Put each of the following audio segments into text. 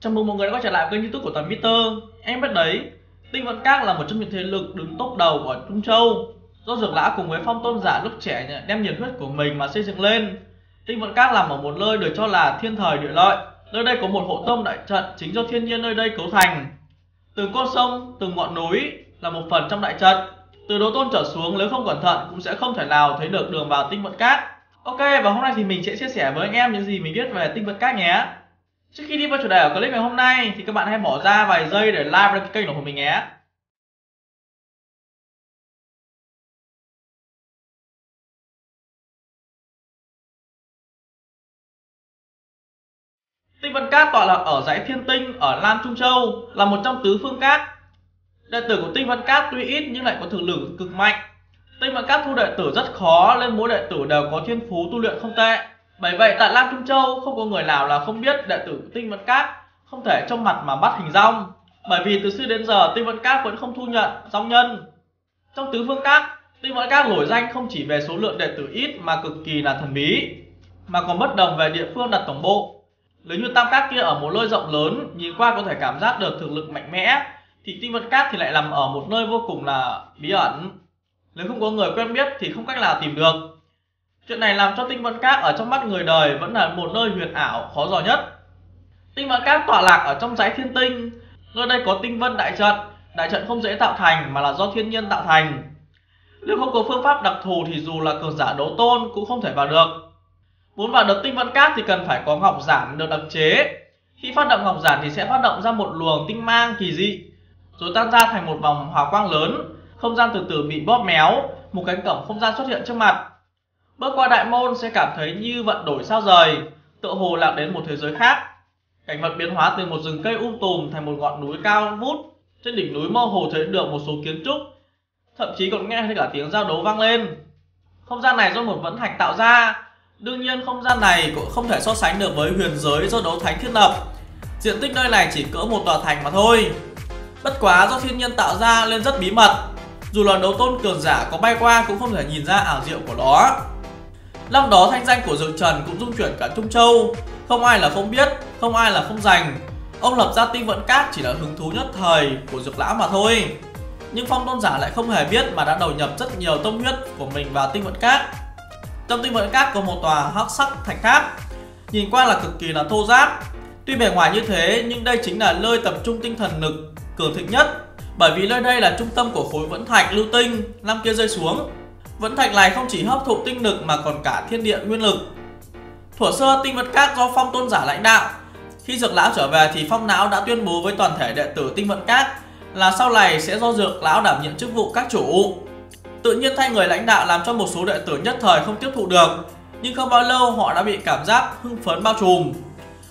Chào mừng mọi người đã quay trở lại kênh youtube của Toàn Peter Em biết đấy, Tinh Vận Các là một trong những thế lực đứng top đầu của Trung Châu. Do Dược Lã cùng với phong tôn giả lúc trẻ đem nhiệt huyết của mình mà xây dựng lên. Tinh Vận Các nằm ở một nơi được cho là thiên thời địa lợi. Nơi đây có một hộ tông đại trận chính do thiên nhiên nơi đây cấu thành. Từng con sông, từng ngọn núi là một phần trong đại trận. Từ đấu tôn trở xuống nếu không cẩn thận cũng sẽ không thể nào thấy được đường vào Tinh Vận Các Ok và hôm nay thì mình sẽ chia sẻ với anh em những gì mình biết về Tinh Vận Các nhé. Trước khi đi vào chủ đề ở clip ngày hôm nay thì các bạn hãy bỏ ra vài giây để like vào kênh của mình nhé. Tinh Vân Cát tọa lạc ở dãy Thiên Tinh ở Lam Trung Châu là một trong tứ phương cát. Đệ tử của Tinh Vân Cát tuy ít nhưng lại có thực lực cực mạnh. Tinh Vân Cát thu đệ tử rất khó, nên mỗi đệ tử đều có thiên phú tu luyện không tệ. Bởi vậy tại Lam Trung Châu không có người nào là không biết đệ tử Tinh Vân Các không thể trong mặt mà bắt hình rong. Bởi vì từ xưa đến giờ Tinh Vân Các vẫn không thu nhận rong nhân. Trong tứ phương các, Tinh Vân Các nổi danh không chỉ về số lượng đệ tử ít mà cực kỳ là thần bí, mà còn bất đồng về địa phương đặt tổng bộ. Nếu như Tam Các kia ở một nơi rộng lớn, nhìn qua có thể cảm giác được thực lực mạnh mẽ, thì Tinh Vân Các thì lại nằm ở một nơi vô cùng là bí ẩn. Nếu không có người quen biết thì không cách nào tìm được. Chuyện này làm cho tinh vân các ở trong mắt người đời vẫn là một nơi huyền ảo khó dò nhất. Tinh vân các tọa lạc ở trong dãy thiên tinh, nơi đây có tinh vân đại trận, đại trận không dễ tạo thành mà là do thiên nhiên tạo thành. Nếu không có phương pháp đặc thù thì dù là cường giả đấu tôn cũng không thể vào được. Muốn vào được tinh vân các thì cần phải có ngọc giản được đặc chế. Khi phát động ngọc giản thì sẽ phát động ra một luồng tinh mang kỳ dị, rồi tan ra thành một vòng hào quang lớn, không gian từ từ bị bóp méo, một cánh cổng không gian xuất hiện trước mặt. Bước qua đại môn sẽ cảm thấy như vận đổi sao rời, tựa hồ lạc đến một thế giới khác. Cảnh vật biến hóa từ một rừng cây um tùm thành một ngọn núi cao vút. Trên đỉnh núi mơ hồ thấy được một số kiến trúc, thậm chí còn nghe thấy cả tiếng giao đấu vang lên. Không gian này do một vẫn thạch tạo ra, đương nhiên không gian này cũng không thể so sánh được với huyền giới do đấu thánh thiết lập. Diện tích nơi này chỉ cỡ một tòa thành mà thôi. Bất quá do thiên nhiên tạo ra nên rất bí mật, dù là đấu tôn cường giả có bay qua cũng không thể nhìn ra ảo diệu của nó. Năm đó thanh danh của Dược Trần cũng dung chuyển cả Trung Châu. Không ai là không biết, không ai là không dành Ông lập ra tinh vận cát chỉ là hứng thú nhất thời của Dược Lão mà thôi. Nhưng Phong Tôn Giả lại không hề biết mà đã đầu nhập rất nhiều tâm huyết của mình vào tinh vận cát. Trong tinh vận cát có một tòa hắc sắc thạch tháp. Nhìn qua là cực kỳ là thô ráp. Tuy bề ngoài như thế nhưng đây chính là nơi tập trung tinh thần lực cường thịnh nhất. Bởi vì nơi đây là trung tâm của khối vẫn thạch lưu tinh năm kia rơi xuống vẫn thạch này không chỉ hấp thụ tinh lực mà còn cả thiên địa nguyên lực. Thuở sơ tinh vận các do phong tôn giả lãnh đạo. Khi dược lão trở về thì phong não đã tuyên bố với toàn thể đệ tử tinh vận các là sau này sẽ do dược lão đảm nhiệm chức vụ các chủ. Tự nhiên thay người lãnh đạo làm cho một số đệ tử nhất thời không tiếp thụ được, nhưng không bao lâu họ đã bị cảm giác hưng phấn bao trùm.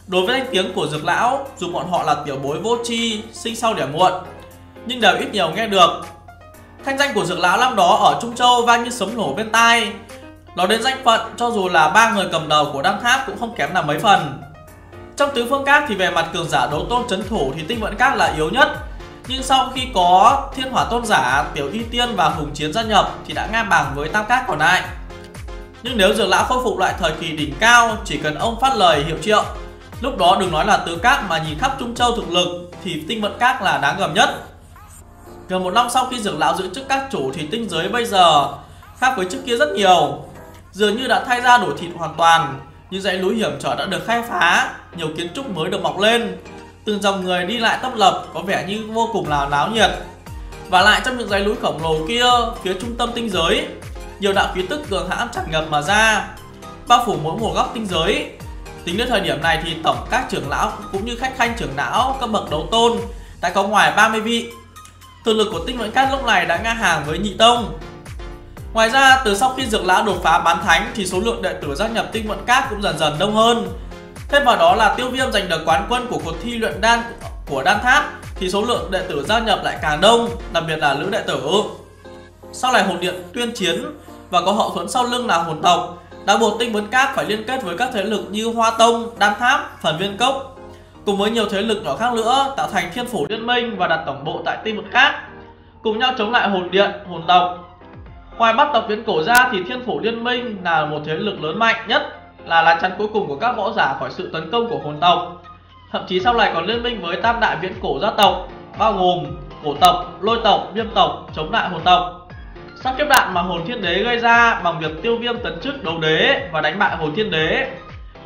Đối với danh tiếng của dược lão, dù bọn họ là tiểu bối vô tri, sinh sau đẻ muộn, nhưng đều ít nhiều nghe được Thanh danh của dược lão năm đó ở Trung Châu vang như sấm nổ bên tai. Nói đến danh phận, cho dù là ba người cầm đầu của Đăng Tháp cũng không kém là mấy phần. Trong tứ phương các thì về mặt cường giả đấu tôn chấn thủ thì tinh vận các là yếu nhất. Nhưng sau khi có thiên hỏa tôn giả, tiểu y tiên và hùng chiến gia nhập thì đã ngang bằng với tam các còn lại. Nhưng nếu dược lão khôi phục lại thời kỳ đỉnh cao, chỉ cần ông phát lời hiệu triệu, lúc đó đừng nói là tứ các mà nhìn khắp Trung Châu thực lực thì tinh vận các là đáng gầm nhất. Gần một năm sau khi dược lão giữ chức các chủ thì tinh giới bây giờ khác với trước kia rất nhiều. Dường như đã thay ra đổi thịt hoàn toàn, những dãy núi hiểm trở đã được khai phá, nhiều kiến trúc mới được mọc lên. Từng dòng người đi lại tấp lập có vẻ như vô cùng là náo nhiệt. Và lại trong những dãy núi khổng lồ kia, phía trung tâm tinh giới, nhiều đạo khí tức cường hãn tràn ngập mà ra, bao phủ mỗi một góc tinh giới. Tính đến thời điểm này thì tổng các trưởng lão cũng như khách khanh trưởng lão cấp bậc đấu tôn đã có ngoài 30 vị thực lực của tinh vận cát lúc này đã ngang hàng với nhị tông. Ngoài ra, từ sau khi dược lão đột phá bán thánh thì số lượng đệ tử gia nhập tinh vận cát cũng dần dần đông hơn. Thêm vào đó là tiêu viêm giành được quán quân của cuộc thi luyện đan của đan tháp thì số lượng đệ tử gia nhập lại càng đông, đặc biệt là nữ đệ tử. Sau này hồn điện tuyên chiến và có hậu thuẫn sau lưng là hồn tộc đã buộc tinh vấn cát phải liên kết với các thế lực như hoa tông, đan tháp, phần viên cốc cùng với nhiều thế lực nhỏ khác nữa tạo thành thiên phủ liên minh và đặt tổng bộ tại tinh vực khác cùng nhau chống lại hồn điện hồn tộc ngoài bắt tộc viễn cổ ra thì thiên phủ liên minh là một thế lực lớn mạnh nhất là lá chắn cuối cùng của các võ giả khỏi sự tấn công của hồn tộc. Thậm chí sau này còn liên minh với tam đại viễn cổ gia tộc bao gồm cổ tộc, lôi tộc, viêm tộc chống lại hồn tộc. Sát kiếp đạn mà hồn thiên đế gây ra bằng việc tiêu viêm tấn chức đấu đế và đánh bại hồn thiên đế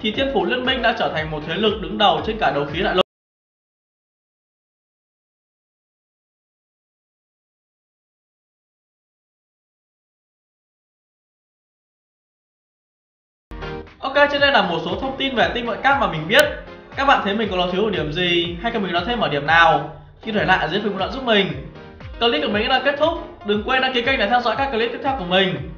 thì thiên phủ liên minh đã trở thành một thế lực đứng đầu trên cả đấu khí đại lục. Ok, trên đây là một số thông tin về tinh vận cát mà mình biết. Các bạn thấy mình còn thiếu ở điểm gì hay cần mình nói thêm ở điểm nào? Thì để lại ở dưới phần bình luận giúp mình. Clip của mình đã kết thúc. Đừng quên đăng ký kênh để theo dõi các clip tiếp theo của mình.